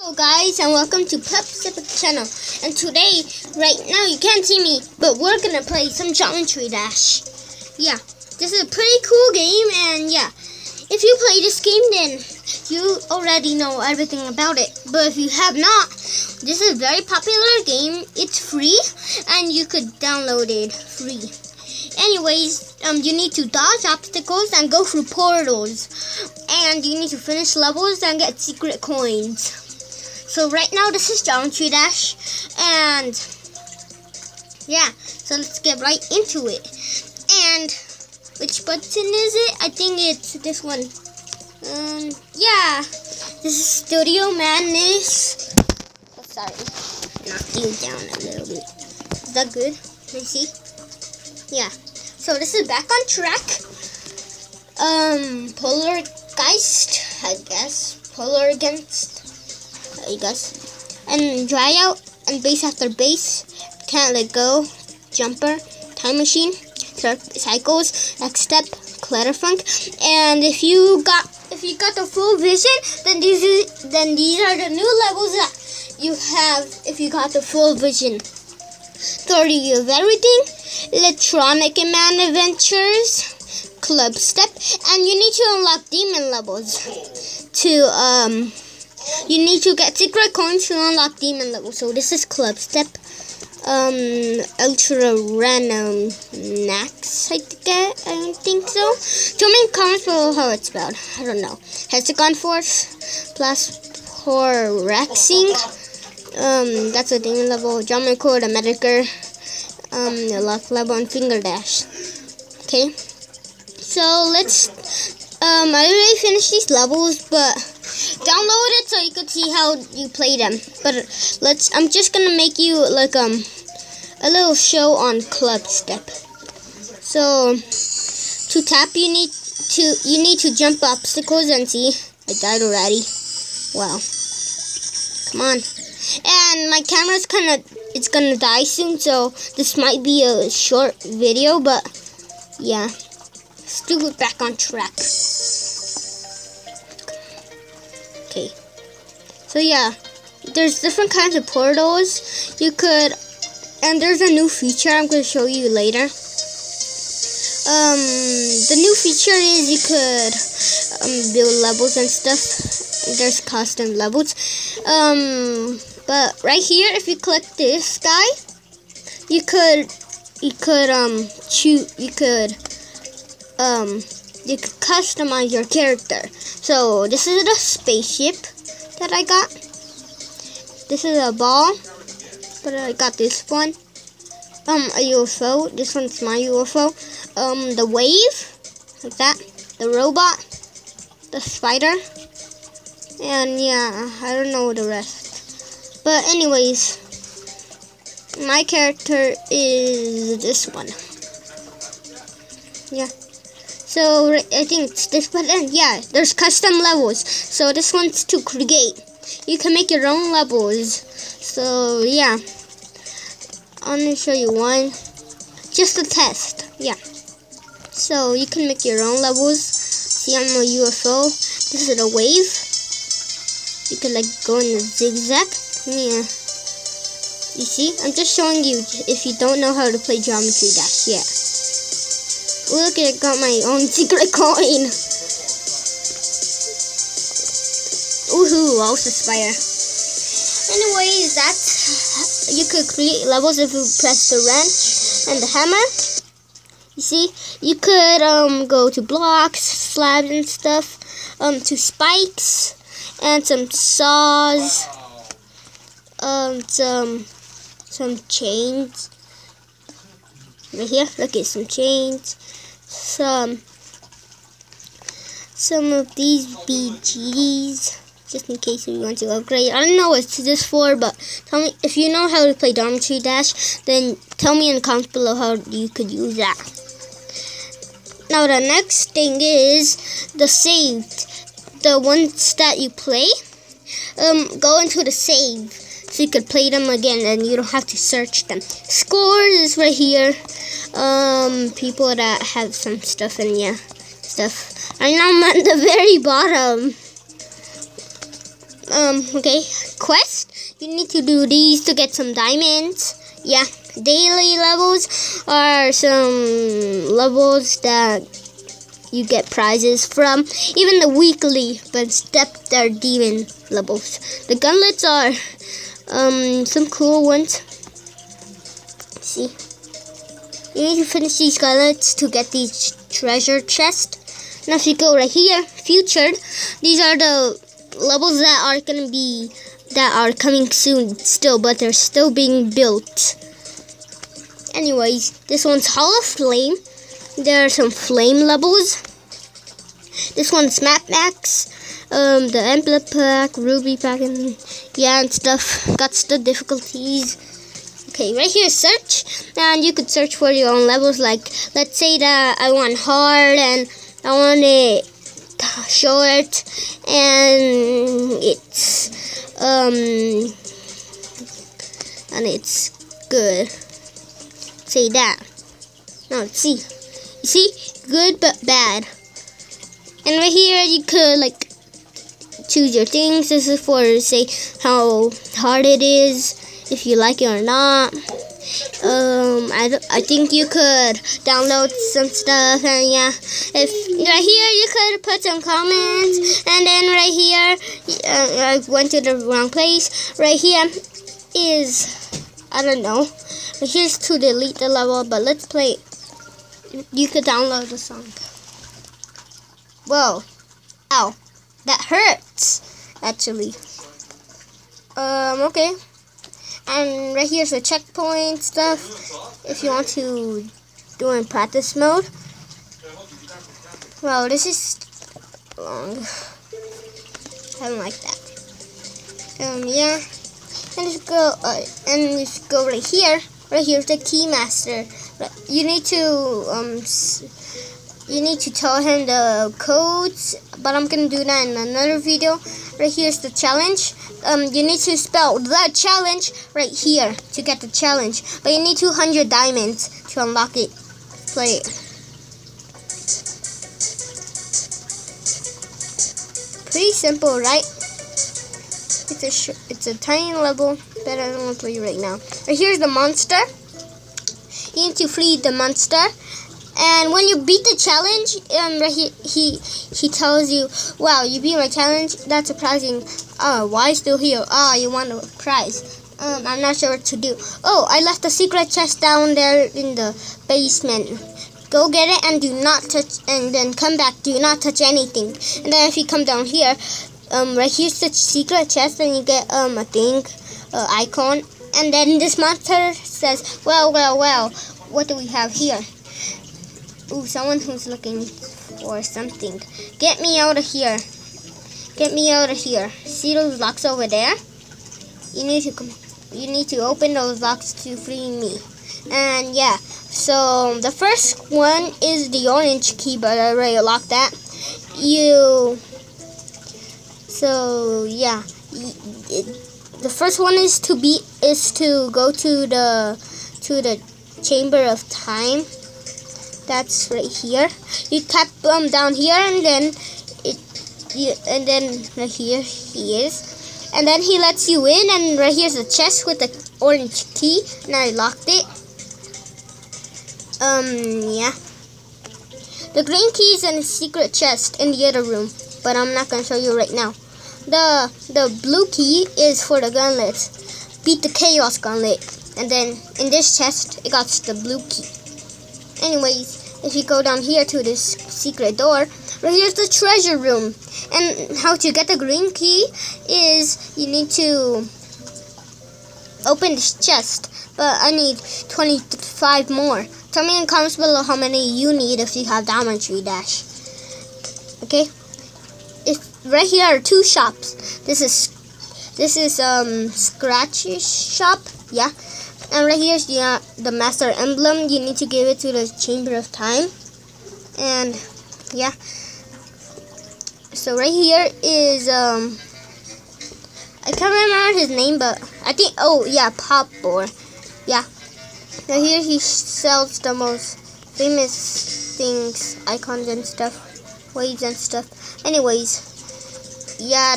Hello guys and welcome to Pacific channel. And today right now you can't see me but we're gonna play some Geometry Dash. Yeah this is a pretty cool game and yeah if you play this game then you already know everything about it. But if you have not this is a very popular game. It's free and you could download it free. Anyways um you need to dodge obstacles and go through portals. And you need to finish levels and get secret coins so right now this is Geometry Dash and yeah, so let's get right into it. And which button is it? I think it's this one. Um, yeah, this is Stereo Madness. Oh, sorry, knocked you down a little bit. Is that good? Let me see. Yeah, so this is back on track. Um, Polar Geist, I guess. Polar against you guys. And dry out and base after base. Can't let go. Jumper. Time machine. Cycles. xStep. Clutterfunk. And if you got if you got the full vision, then these is, then these are the new levels that you have if you got the full vision. Theory of Everything. Electronic and Man Adventures. Club Step. And you need to unlock demon levels to um you need to get secret coins to unlock demon level. So this is club step. Um, ultra random max. I get. I don't think so. Tell me in comments below how it's spelled. I don't know. Hexagon Force plus Rexing. Um, that's a demon level. Drummer cord, a medicer. Um, lock level and finger dash. Okay. So let's. Um, I already finished these levels, but download it so you can see how you play them. But let's. I'm just gonna make you like um a little show on club step. So to tap, you need to you need to jump obstacles and see. I died already. Wow. Come on. And my camera's kind of it's gonna die soon, so this might be a short video, but yeah. Let's do it back on track. So yeah, there's different kinds of portals. You could, and there's a new feature I'm going to show you later. Um, the new feature is you could um, build levels and stuff. There's custom levels. Um, but right here, if you click this guy, you could, you could um choose, you could um you could customize your character. So this is the spaceship that I got. This is a ball, but I got this one. Um, a UFO. This one's my UFO. Um, the wave, like that. The robot, the spider, and yeah, I don't know the rest. But anyways, my character is this one. Yeah. So I think it's this button. Yeah, there's custom levels. So this one's to create. You can make your own levels. So yeah, I'm gonna show you one, just a test. Yeah. So you can make your own levels. See, I'm a UFO. This is a wave. You can like go in a zigzag. Yeah. You see, I'm just showing you if you don't know how to play Geometry Dash. Yeah. Look, I got my own secret coin. Woohoo, also Spire. Anyways, that's, you could create levels if you press the wrench and the hammer. You see, you could um, go to blocks, slabs and stuff, um, to spikes, and some saws, um, some, some chains. Right here, look at some chains some some of these BGs just in case you want to upgrade. I don't know what this for, but tell me if you know how to play Geometry Dash, then tell me in the comments below how you could use that. Now the next thing is the saved, the ones that you play. Um, go into the save so you could play them again and you don't have to search them. Scores is right here um people that have some stuff in yeah stuff. And I'm at the very bottom. um, okay, quest. You need to do these to get some diamonds. Yeah, daily levels are some levels that you get prizes from. Even the weekly, but step their demon levels. The gauntlets are um some cool ones. See, you need to finish these gauntlets to get these treasure chest. Now if you go right here, future, these are the levels that are gonna be that are coming soon still, but they're still being built. Anyways, this one's Hall of Flame. There are some flame levels. This one's Map Packs. Um, the Emblem Pack, Ruby Pack, and yeah, and stuff. Got the difficulties. Okay, right here, search. And you could search for your own levels. Like, let's say that I want hard and I want it short and it's um and it's good. Say that. No see. See? Good but bad. And right here you could like choose your things. This is for say how hard it is if you like it or not. Um I, I think you could download some stuff and yeah if right here you could put some comments and then right here uh, I went to the wrong place. Right here is I don't know here's to delete the level but let's play you could download the song. Whoa ow that hurts actually. Um okay and right here's the checkpoint stuff if you want to do in practice mode. Well, this is long. I don't like that. Um, yeah. And just go, uh, and just go right here. Right here's the keymaster. You need to, um, you need to tell him the codes, but I'm gonna do that in another video. Right here's the challenge. Um, you need to spell the challenge right here to get the challenge. But you need 200 diamonds to unlock it. Play it. Pretty simple, right? It's a it's a tiny level, but I don't want to play right now. Right here's the monster. You need to flee the monster and when you beat the challenge, um, he, he, he tells you, wow, you beat my challenge? That's surprising. Oh, why still here? Oh, you won a prize. Um, I'm not sure what to do. Oh, I left the secret chest down there in the basement. Go get it and do not touch, and then come back. Do not touch anything. And then if you come down here, um, right here's the secret chest, and you get um a thing, uh, icon, and then this monster says, well, well, well, what do we have here? Ooh, someone who's looking for something. Get me out of here. Get me out of here. See those locks over there? You need to come. You need to open those locks to free me. And yeah, so the first one is the orange key, but I already locked that. You. So yeah, the first one is to be is to go to the to the chamber of time that's right here. You tap um down here and then it you, and then right here he is. And then he lets you in and right here's a chest with the orange key. And I locked it. Um yeah. The green key is in a secret chest in the other room but I'm not gonna show you right now. The the blue key is for the gauntlet beat the chaos gauntlet and then in this chest it got the blue key Anyways, if you go down here to this secret door, right here's the treasure room. And how to get the green key is you need to open this chest. But I need 25 more. Tell me in comments below how many you need if you have Diamond Tree Dash. Okay? If right here are two shops. This is this is um Scratchy's shop. Yeah. And right here's the, uh, the master emblem. You need to give it to the Chamber of Time. And yeah. So right here is, um, I can't remember his name, but I think, oh yeah, Pop Boar. Yeah. Now here he sells the most famous things, icons and stuff, waves and stuff. Anyways, yeah.